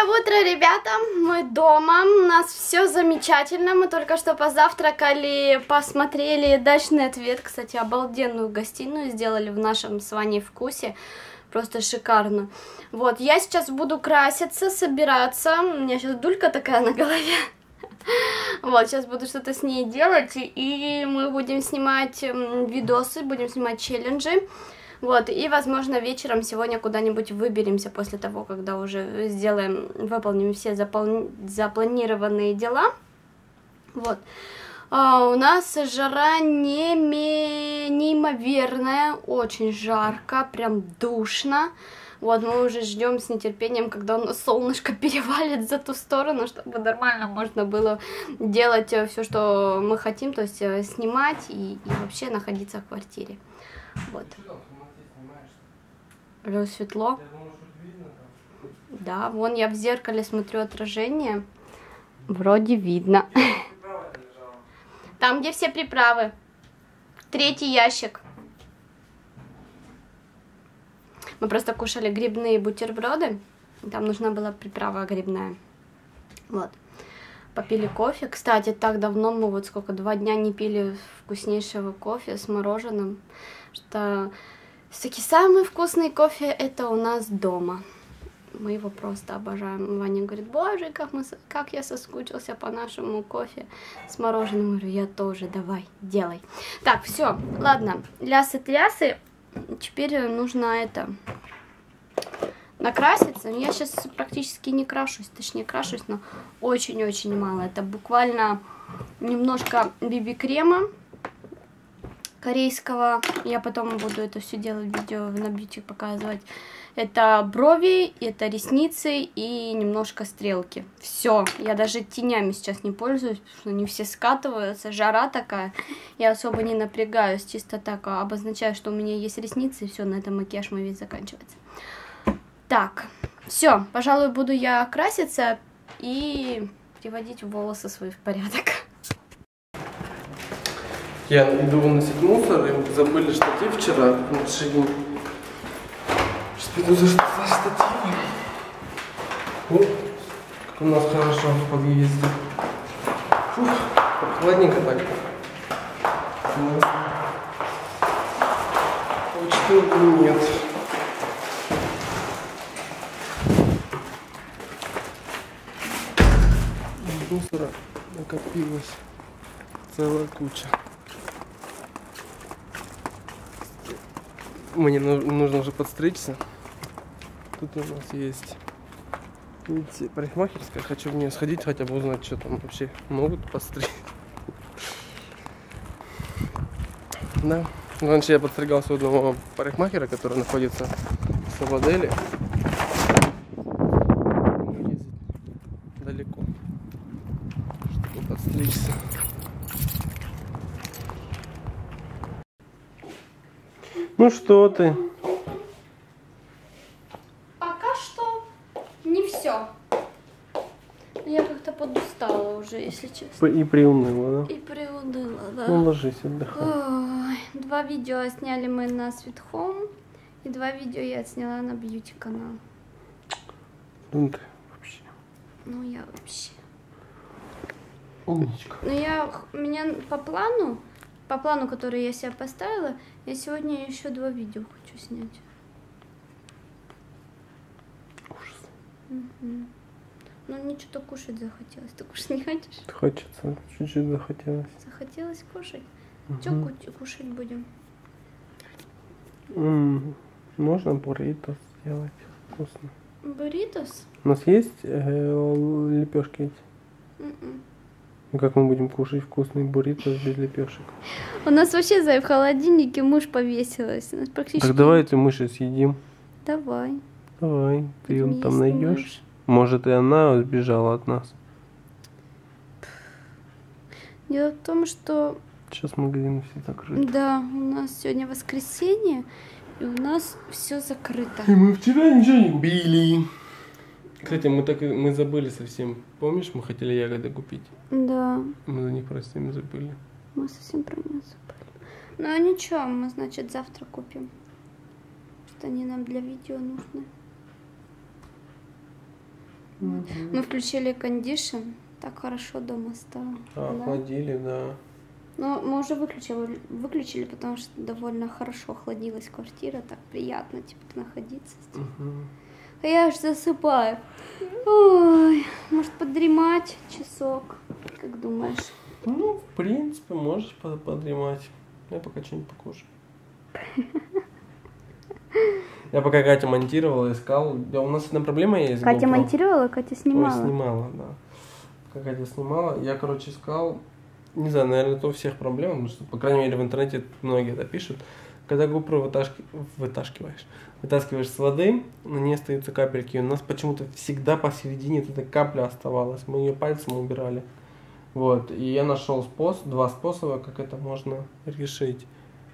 Доброе утро, ребята! Мы дома, у нас все замечательно. Мы только что позавтракали, посмотрели дачный ответ. Кстати, обалденную гостиную сделали в нашем с Ваней вкусе. Просто шикарно. Вот, я сейчас буду краситься, собираться. У меня сейчас дулька такая на голове. Вот, сейчас буду что-то с ней делать, и мы будем снимать видосы, будем снимать челленджи. Вот, и, возможно, вечером сегодня куда-нибудь выберемся после того, когда уже сделаем, выполним все запол... запланированные дела. Вот. А, у нас жара неме... неимоверная, очень жарко, прям душно. Вот, мы уже ждем с нетерпением, когда у нас солнышко перевалит за ту сторону, чтобы нормально можно было делать э, все, что мы хотим, то есть э, снимать и, и вообще находиться в квартире. Вот. Алло, светло? Да, вон я в зеркале смотрю отражение. Вроде видно. Там, где все приправы. Третий ящик. Мы просто кушали грибные бутерброды. Там нужна была приправа грибная. Вот. Попили кофе. Кстати, так давно мы вот сколько, два дня не пили вкуснейшего кофе с мороженым. Что все-таки самый вкусный кофе это у нас дома. Мы его просто обожаем. Ваня говорит, боже, как, мы, как я соскучился по нашему кофе с мороженым. Я говорю, я тоже, давай, делай. Так, все, ладно, лясы-тлясы. Теперь нужно это накраситься. Я сейчас практически не крашусь, точнее крашусь, но очень-очень мало. Это буквально немножко биби-крема корейского. Я потом буду это все делать, видео на бьюти показывать. Это брови, это ресницы и немножко стрелки. Все, я даже тенями сейчас не пользуюсь, потому что они все скатываются, жара такая. Я особо не напрягаюсь, чисто так обозначаю, что у меня есть ресницы, и все, на этом макияж мой весь заканчивается. Так, все, пожалуй, буду я краситься и приводить волосы свои в порядок. Я иду выносить мусор, и забыли штатив вчера в машине. Сейчас пойду за, за штативом. Как у нас хорошо в подъезде. Фух, прохладненько так. Почты нет. Мусора накопилась целая куча. Мне нужно уже подстричься. Тут у нас есть видите, парикмахерская. Хочу в нее сходить, хотя бы узнать, что там вообще могут подстричь. Да. Раньше я подстригался у одного парикмахера, который находится в Сабаделе. далеко, чтобы подстричься. Ну что ты? Пока что не все. Я как-то подустала уже, если честно. И приуныла, да? И приуныла, да. Ну ложись, отдыхай. Ой, два видео сняли мы на Sweet Home, и два видео я сняла на бьюти канал. Ну ты вообще. Ну я вообще. Умничка. Ну я, меня по плану по плану, который я себе поставила, я сегодня еще два видео хочу снять. Ужас. Угу. Ну, мне что-то кушать захотелось. Ты кушать не хочешь? Хочется. Чуть-чуть захотелось. Захотелось кушать? Угу. Что кушать будем? М -м, можно буррито сделать. Вкусно. Бурритос? У нас есть э, лепешки эти? Mm -mm. Ну как мы будем кушать вкусный буррито без лепешек? У нас вообще за в холодильнике мышь повесилась. У нас практически... Так давай эту мышь съедим. Давай. Давай. Ты ее там найдешь? Мышь. Может и она сбежала от нас. Дело в том, что... Сейчас магазины все закрыты. Да, у нас сегодня воскресенье, и у нас все закрыто. И мы вчера ничего не купили. Кстати, мы так мы забыли совсем. Помнишь, мы хотели ягоды купить? Да. Мы за них просто не забыли. Мы совсем про них забыли. Ну а ничего, мы, значит, завтра купим. Что они нам для видео нужны. Мы включили кондишн, так хорошо дома стало. А, да? охладили, да. Но мы уже выключили, выключили, потому что довольно хорошо охладилась квартира, так приятно типа находиться. здесь. Мгм. А я аж засыпаю. Ой, может подремать часок, как думаешь? Ну, в принципе, можешь по- подремать. Я пока что-нибудь покушаю. Я пока Катя монтировала, искал. Да, у нас одна проблема есть. Катя GoPro. монтировала, Катя Ой, снимала. снимала, да. Пока Катя снимала, я, короче, искал. Не знаю, наверное, это у всех проблема, потому что, по крайней мере, в интернете многие это пишут. Когда GoPro выташки... вытаскиваешь, вытаскиваешь с воды, на ней остаются капельки. У нас почему-то всегда посередине эта капля оставалась. Мы ее пальцем убирали. Вот. И я нашел способ, два способа, как это можно решить.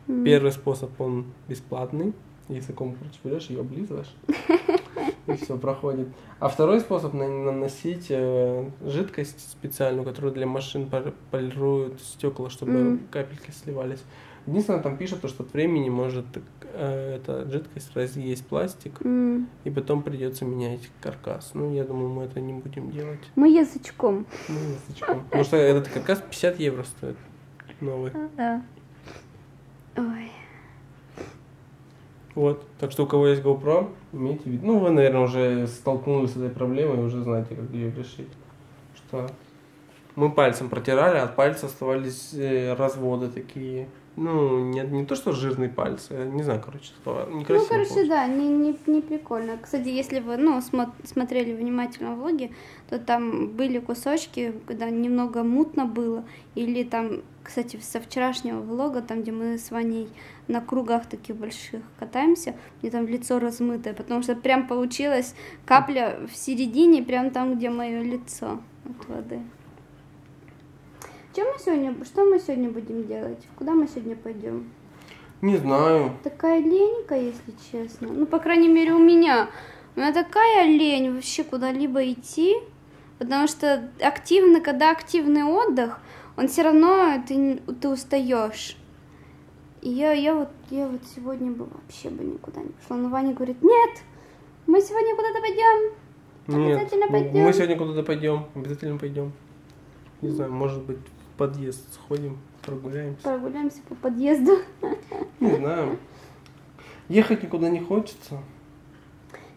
М. Первый способ, он бесплатный. Языком, короче, берешь ее облизываешь. И все проходит. А второй способ на- наносить э, жидкость специальную, которую для машин полируют стекла, чтобы капельки сливались. Единственное, там пишут, то, что от времени может э, эта жидкость разъесть пластик, М. и потом придется менять каркас. Ну, я думаю, мы это не будем делать. Мы язычком. Ну, язычком. Потому что этот каркас 50 евро стоит. Новый. Да. Ой. Вот. Так что у кого есть GoPro, имейте в виду. Ну, вы, наверное, уже столкнулись с этой проблемой и уже знаете, как ее решить. Что мы пальцем протирали, от пальца оставались э, разводы такие. Ну, не, не то, что жирные пальцы, не знаю, короче. Некрасиво Ну, короче, получилось. да, не, не, не прикольно. Кстати, если вы, ну, смо- смотрели внимательно влоги, то там были кусочки, когда немного мутно было, или там, кстати, со вчерашнего влога, там, где мы с Ваней на кругах таких больших катаемся, мне там лицо размытое, потому что прям получилась капля в середине, прям там, где мое лицо от воды. Чем мы сегодня, что мы сегодня будем делать? Куда мы сегодня пойдем? Не знаю. Такая ленька, если честно. Ну, по крайней мере, у меня. У меня такая лень вообще куда-либо идти. Потому что активно, когда активный отдых, он все равно ты, ты устаешь. И я, я, вот, я вот сегодня бы вообще бы никуда не пошла. Но Ваня говорит, нет, мы сегодня куда-то пойдем. Нет. Обязательно пойдем. Мы сегодня куда-то пойдем. Обязательно пойдем. Не знаю, может быть, подъезд сходим, прогуляемся. Прогуляемся по подъезду. Не знаю. Ехать никуда не хочется.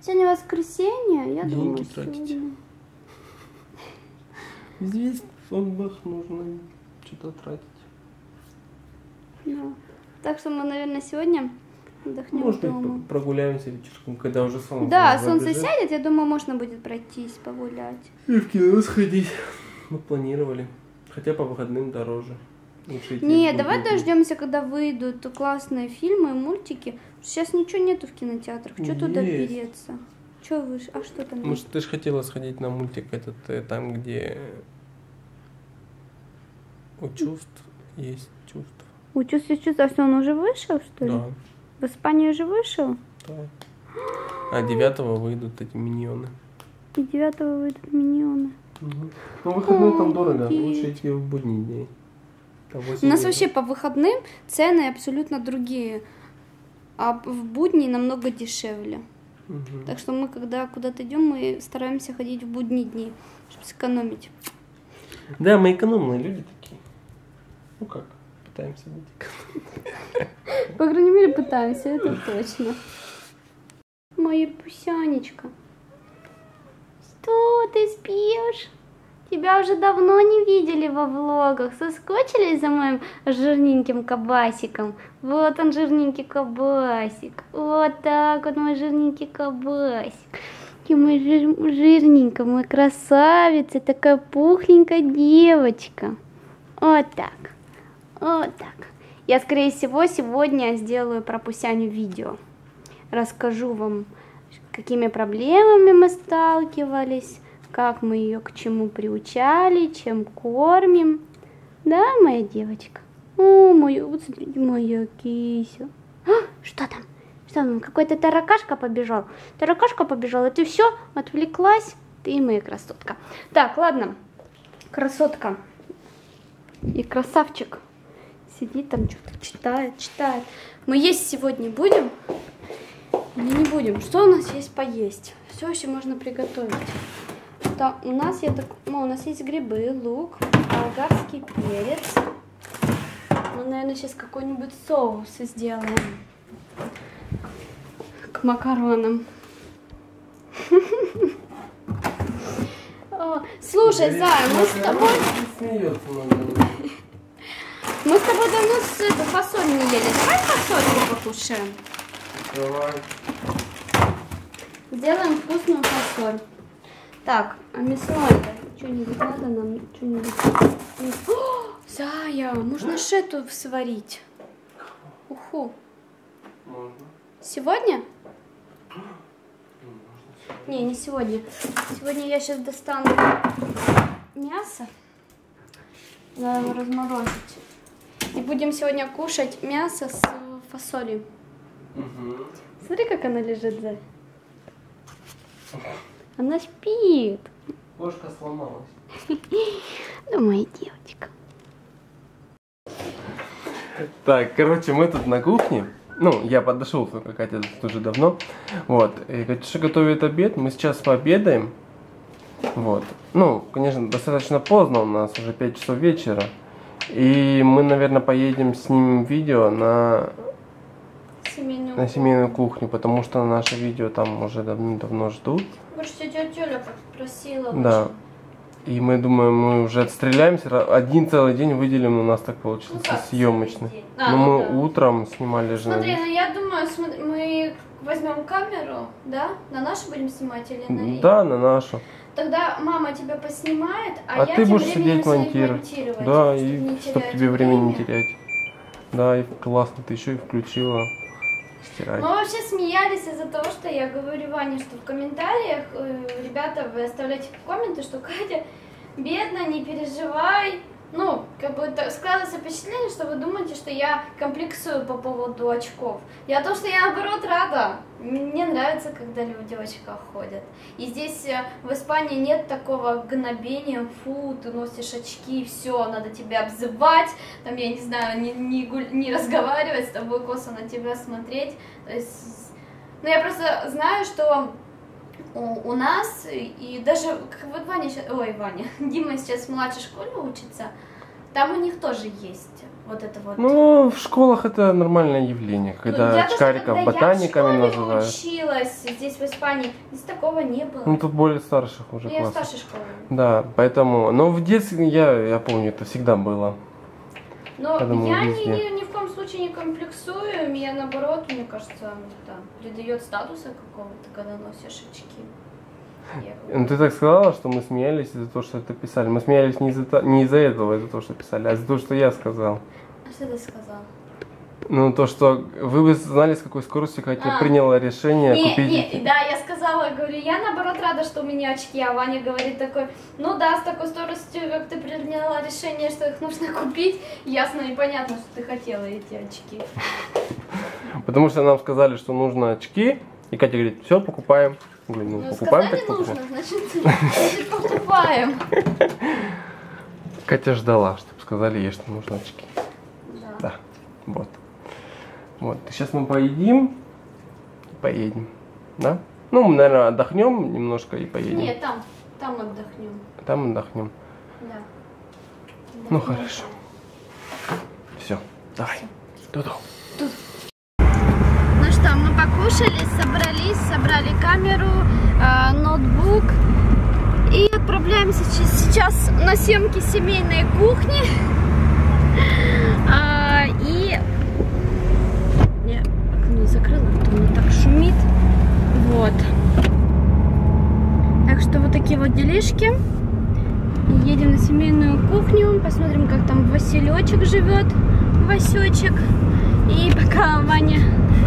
Сегодня воскресенье, я Деньги думаю, тратить. сегодня- Здесь в фондах нужно что-то тратить. Да. Так что мы, наверное, сегодня отдохнем Может дома. прогуляемся вечерком, когда уже солнце Да, солнце забежит. сядет, я думаю, можно будет пройтись, погулять. И в кино сходить. Мы планировали. Хотя по выходным дороже. Лучше идти Не, в давай дождемся, когда выйдут классные фильмы мультики. Сейчас ничего нету в кинотеатрах. Что туда Есть. переться? Че вы? А что там? есть? Может, ты же хотела сходить на мультик этот, э, там, где у чувств есть чувства. У чувств чувств, что он уже вышел, что ли? Да, В Испании уже вышел? да. А девятого выйдут эти миньоны. И 9 выйдут миньоны. Мгм. Ну, выходные там дорого. Лучше идти в будний день. У 8 нас вообще по выходным цены абсолютно другие. А в будни намного дешевле. Мгм. Так что мы, когда куда-то идем, мы стараемся ходить в будние дни, чтобы сэкономить. Да, мы экономные люди такие. Ну как, пытаемся быть экономными. По крайней мере, пытаемся, это точно. Моя пусянечка. Что ты спишь? Тебя уже давно не видели во влогах. Соскучились за моим жирненьким кабасиком? Вот он, жирненький кабасик. Вот так вот мой жирненький кабасик. И мой жир- жирненькая, мой красавица, такая пухленькая девочка. Вот так. Вот так. Я, скорее всего, сегодня сделаю про Пусяню видео. Расскажу вам, какими проблемами мы сталкивались, как мы ее к чему приучали, чем кормим. Да, моя девочка? О, моя, вот смотрите, моя кися. А, что там? Что там? Какой-то таракашка побежал. Таракашка побежал, и ты все, отвлеклась. Ты моя красотка. Так, ладно. Красотка. И красавчик сидит там что-то читает, читает. Мы есть сегодня будем не будем? Что у нас есть поесть? Все еще можно приготовить. что у нас, я так, ну, у нас есть грибы, лук, болгарский перец. Мы, наверное, сейчас какой-нибудь соус сделаем к макаронам. Слушай, Зая, мы с тобой, мы с тобой давно с фасоль не ели. Давай фасольку покушаем. Давай. Сделаем вкусную фасоль. Так, а мясо это? Что-нибудь надо нам? Что-нибудь? О, Зая, можно шету сварить. Уху. Можно. Сегодня? Не, не сегодня. Сегодня я сейчас достану мясо. Надо его разморозить. И будем сегодня кушать мясо с фасолью. Угу. Смотри, как она лежит, Зай. Она спит. Ложка сломалась. Ну, моя девочка. Так, короче, мы тут на кухне. Ну, я подошел, только Катя тут уже давно. Вот. И Катюша готовит обед. Мы сейчас пообедаем. Вот. Ну, конечно, достаточно поздно у нас, уже 5 часов вечера. И мы, наверное, поедем снимем видео на, на семейную кухню, потому что наше видео там уже давно ждут. Может, тетя Тёля просила. Да. очень. И мы думаем, мы уже отстреляемся. Один целый день выделим, у нас так Ну, получился как съемочный. А, Но ну мы да. утром снимали же. Смотри, ну я думаю, см- мы возьмем камеру, да? На нашу будем снимать или на Да, на нашу. Тогда мама тебя поснимает, а, А я ты будешь сидеть монтировать. монтировать, Да, чтобы и чтобы тебе время не терять. Да, и классно, ты еще и включила стирать. Мы вообще смеялись из-за того, что я говорю Ване, что в комментариях, э, ребята, вы оставляйте комменты, что Катя, бедно, не переживай. Ну, как бы складывается впечатление, что вы думаете, что я комплексую по поводу очков. Я то, что я наоборот рада. Мне нравится, когда люди в очках ходят. И здесь э, в Испании нет такого гнобения, фу, ты носишь очки, все, надо тебя обзывать, там, я не знаю, не, не, гуль- не разговаривать с тобой, косо на тебя смотреть. То есть, ну, я просто знаю, что у, у нас, и даже, как вот Ваня сейчас, ой, Ваня, Дима сейчас в младшей школе учится, там у них тоже есть вот это вот. Ну, в школах это нормальное явление, Ну, когда я даже, очкариков когда ботаниками я в школе называют. училась здесь в Испании, здесь такого не было. Ну, тут более старших уже я в классов. старшей школе. Да, поэтому. Но в детстве я, я помню, это всегда было. Но Я думаю, я ни, везде. ни, ни в коем случае не комплексую, я наоборот, мне кажется, да, придает статуса какого-то, когда носишь очки. Ну, ты так сказала, что мы смеялись из-за того, что это писали. Мы смеялись не из-за, не из-за этого, из-за того, что писали, а из-за того, что я сказал. А что ты сказал? Ну, то, что вы бы знали, с какой скоростью Катя А. приняла решение Не, купить... не, да, я сказала, говорю, я наоборот рада, что у меня очки, а Ваня говорит такой, ну да, с такой скоростью, как ты приняла решение, что их нужно купить, ясно и понятно, что ты хотела эти очки. Потому что нам сказали, что нужно очки, и Катя говорит, все, покупаем. Говорю, ну, Ну, покупаем, сказали так нужно, покупаем. значит, покупаем. Катя ждала, чтобы сказали ей, что нужно очки. Да. Да, вот. Вот, сейчас мы поедим, поедем, да? Ну, мы, наверное, отдохнем немножко и поедем. Нет, там, там отдохнем, Там отдохнем. да. Ну, Отдохнем. хорошо. Все, давай. Дуду. Ну что, мы покушали, собрались, собрали камеру, э, ноутбук и отправляемся сейчас на съемки семейной кухни. А, и я окно закрыла, а то оно так шумит. Вот. Так что делишки. Едем на семейную кухню, посмотрим, как там Василечек живет. Васечек. И пока Ваня...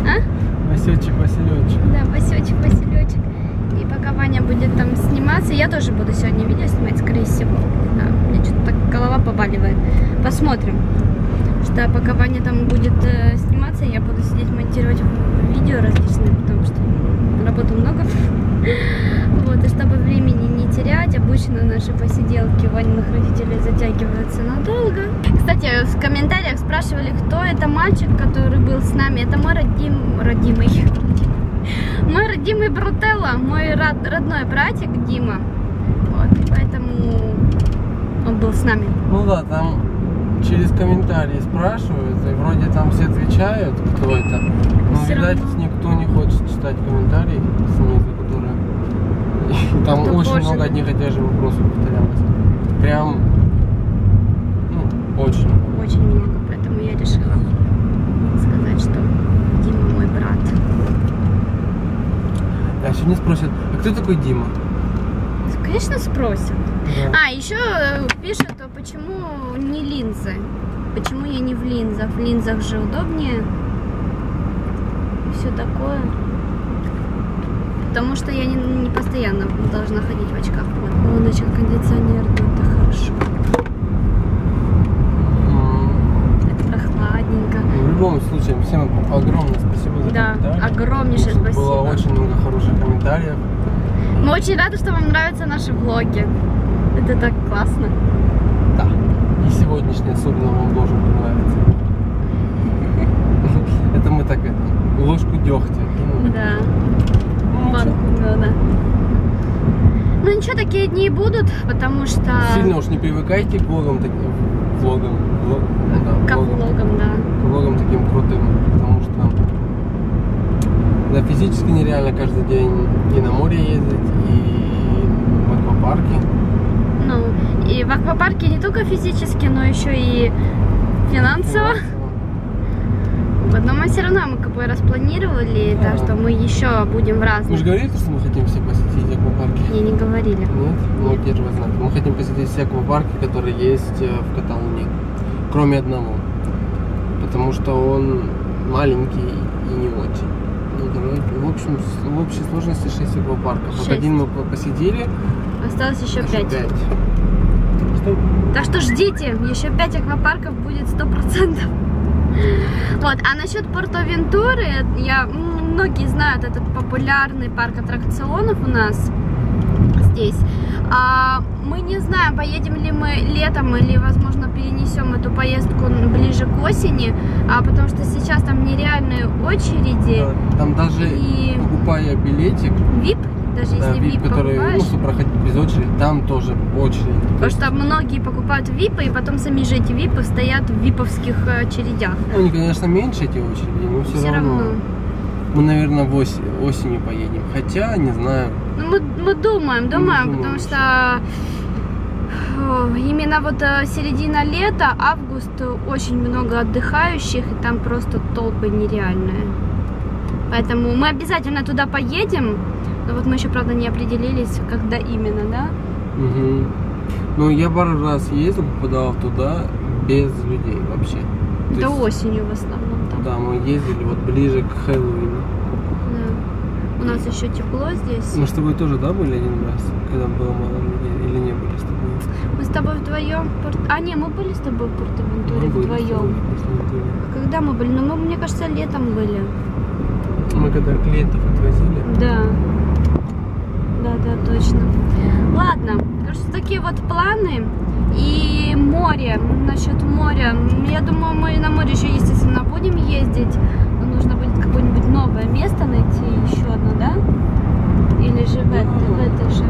А? Васечек, Василечек. Да, Васечек, Василечек. И пока Ваня будет там сниматься, я тоже буду сегодня видео снимать, скорее всего. Да, мне что-то так голова побаливает. Посмотрим. Что пока Ваня там будет э, сниматься, я буду сидеть монтировать видео различные, потому что работы много. Вот, и чтобы времени не терять, обычно наши посиделки Ваниных родителей затягиваются надолго. Кстати, в комментариях спрашивали, кто это мальчик, который был с нами. Это мой родим... родимый. Мой родимый Брутелло, мой род- родной братик Дима. Вот. поэтому он был с нами. Ну да, там через комментарии спрашивают, и вроде там все отвечают, кто это. Но, Всё видать, равно. никто не хочет читать комментарии снизу. И Там Это очень много одних и тех же вопросов повторялось. Прям, ну, очень много. Очень много, поэтому я решила сказать, что Дима мой брат. А сегодня спросят, а кто такой Дима? Конечно, спросят. Да. А, еще э, пишут, а почему не линзы? Почему я не в линзах? В линзах же удобнее. Все такое. Потому что я не, не постоянно должна ходить в очках. Вот. О, начал кондиционер, ну это хорошо. Это прохладненько. В любом случае, всем огромное спасибо за Да, огромнейшее Тут спасибо. Было очень много хороших комментариев. Мы очень рады, что вам нравятся наши влоги. Это так классно. Да. И сегодняшний особенно вам должен понравиться. Это мы так это, ложку дегтя. Да. Ну, меда. Ну ничего, такие дни будут, потому что... Сильно уж не привыкайте к влогам таким. Влогам. влог- ну да, К влогам. влогам, да. К влогам таким крутым. Потому что да, физически нереально каждый день и на море ездить, и в аквапарке. Ну, и в аквапарке не только физически, но еще и финансово. Вот, но мы все равно мы как бы распланировали, Да. так что мы еще будем в разных. же говорили, что мы хотим все посетить аквапарки. Не, не говорили. Нет? Ну, где же вы знаете? Мы хотим посетить все аквапарки, которые есть э, в Каталонии. Кроме одного. Потому что он маленький и не очень. Ну, в общем, в общей сложности 6 аквапарков. Вот Шесть. один мы по- посетили. Осталось еще еще пять. пять. Что? Так что ждите, еще 5 аквапарков будет 100%. Вот, а насчет Порто-Вентуры, я, м, многие знают этот популярный парк аттракционов у нас здесь. А, мы не знаем, поедем ли мы летом или, возможно, перенесем эту поездку ближе к осени, а, потому что сейчас там нереальные очереди. Да, Там даже И- покупая билетик, VIP, даже да, если VIP, VIP, который, ну, покупаешь, чтобы проходить без очереди, там тоже очередь. потому что многие покупают VIP, и потом сами же эти VIP стоят в виповских э, очередях. Ну, они, конечно, меньше эти очереди, но все, Все равно. Мы, наверное, в ос- осенью поедем. Хотя, не знаю, Ну, мы, мы думаем, думаем, думаем потому что о, именно вот э, середина лета, август, э, очень много отдыхающих, и там просто толпы нереальные. Поэтому мы обязательно туда поедем, но вот мы еще, правда, не определились, когда именно, да? Мгм. Ну, я пару раз ездил, попадал туда без людей вообще. То Да есть, осенью в основном там. Да, мы ездили вот ближе к Хэллоуину. Да. У нас еще тепло здесь. Мы с тобой тоже, да, были один раз, когда было мало людей, или не были с тобой? Мы с тобой вдвоем. в Порт- А, не, мы были с тобой в Порт-Авентуре вдвоем. Вентуры. Когда мы были? Ну, мы, мне кажется, летом были. Мы когда клиентов отвозили. Да. Да, да, точно. Ладно, короче, такие вот планы. И море, насчет моря. Я думаю, мы на море еще, естественно, будем ездить. Но нужно будет какое-нибудь новое место найти, еще одно, да? Или же в, это, в этой же.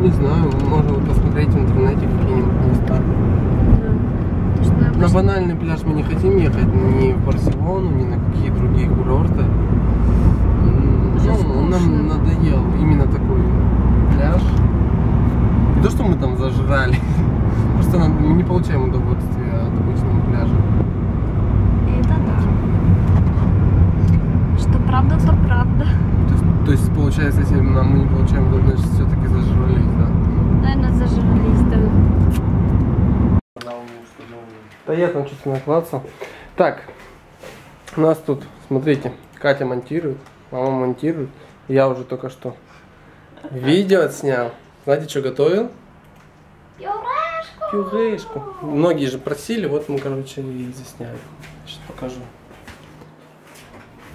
Не знаю, можно посмотреть в интернете какие-нибудь места. Да. На банальный пляж мы не хотим ехать ни в Барселону, ни на какие другие курорты. Ну, нам надоел именно такой пляж. Не то, что мы там зажрали, просто нам- мы не получаем удовольствия от обычного пляжа. Это да. Что правда, то правда. То есть, то есть получается, если нам мы не получаем удовольствия, значит все-таки зажрались, да? Наверное, зажрались, да. Да я там что-то наклацал. Так, у нас тут, смотрите, Катя монтирует, мама монтирует. Я уже только что видео отснял. Знаете, что готовил? Пюрешку. Многие же просили, вот мы, короче, и засняли. Сейчас покажу.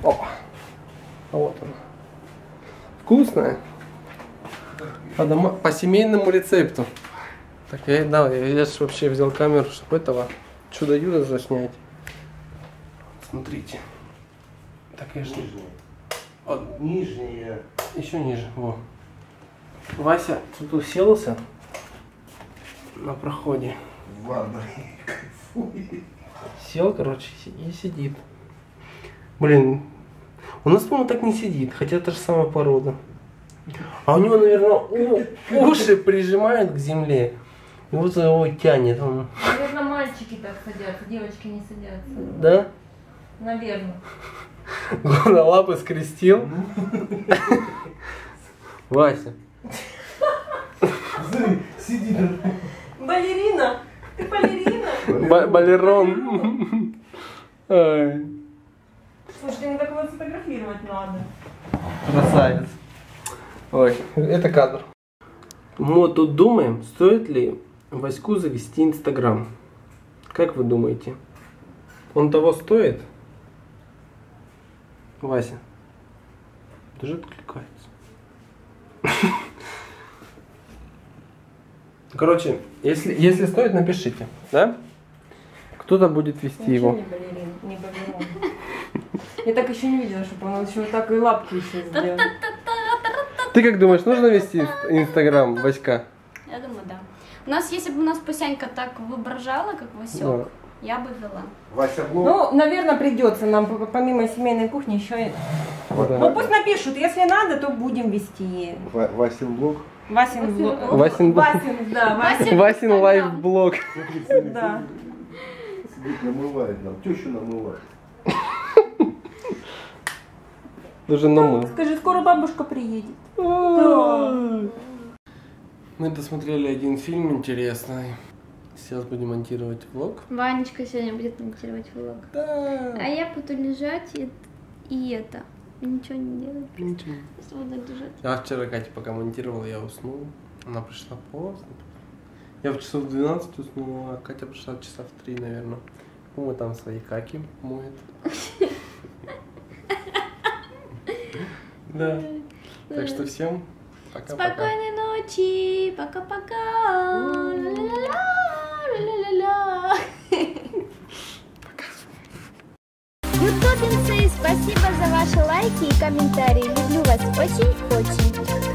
О, а вот она. Вкусная. По, дома- по семейному рецепту. Так я, да, я, я ж вообще взял камеру, чтобы этого чудо-юдо заснять. Смотрите. Так я ж... Вот, Нижние. еще ниже. Во. Вася тут уселся на проходе. Ванной. Сел, короче, и сидит. Блин, у нас, по-моему, так не сидит, хотя это же самая порода. А у него, наверное, уши прижимают к земле. И вот его тянет. Наверное, мальчики так садятся, девочки не садятся. да? Наверное. Главное, лапы скрестил. Вася. Сидит. Балерина! Ты балерина? Ба- Балерон. Ай, Слушай, мне такого сфотографировать надо. Красавец. Ой, это кадр. Мы тут думаем, стоит ли Ваську завести Инстаграм. Как вы думаете? Он того стоит? Вася. Даже откликается. Короче, если, если стоит, напишите, да? Кто-то будет вести его. Не балерин, не. Я так еще не видела, чтобы он еще вот так и лапки еще сделал. Ты как думаешь, нужно вести инст- Инстаграм, Васька? Я думаю, да. У нас, если бы у нас Пусянька так воображала, как Васек, Да. Я бы вела. Вася Блок. Ну, наверное, придется нам по- помимо семейной кухни еще и... Ну, пусть напишут, если надо, то будем вести. Ва- Васин Блок. Васин блог. Васин блог. Васин, да, Васин. Васин Васин Инстаграм. лайфблог. Смотри, смотри, Да. Сидит, намывает нам. Тещу намывает. Даже намыл. Скажи, скоро бабушка приедет. Мы досмотрели один фильм интересный. Сейчас будем монтировать влог. Ванечка сегодня будет монтировать влог. Да. А я буду лежать и, и это. Ничего не делать. Ничего. Просто буду лежать. Я вчера Катя пока монтировал, я уснул. Она пришла поздно. Я в часов 12 уснул, а Катя пришла часа в 3, наверное. Мы там свои каки моет. Да. Так что всем пока-пока. Спокойной ночи. Пока-пока. Ютубинцы, спасибо за ваши лайки и комментарии. Люблю вас очень-очень.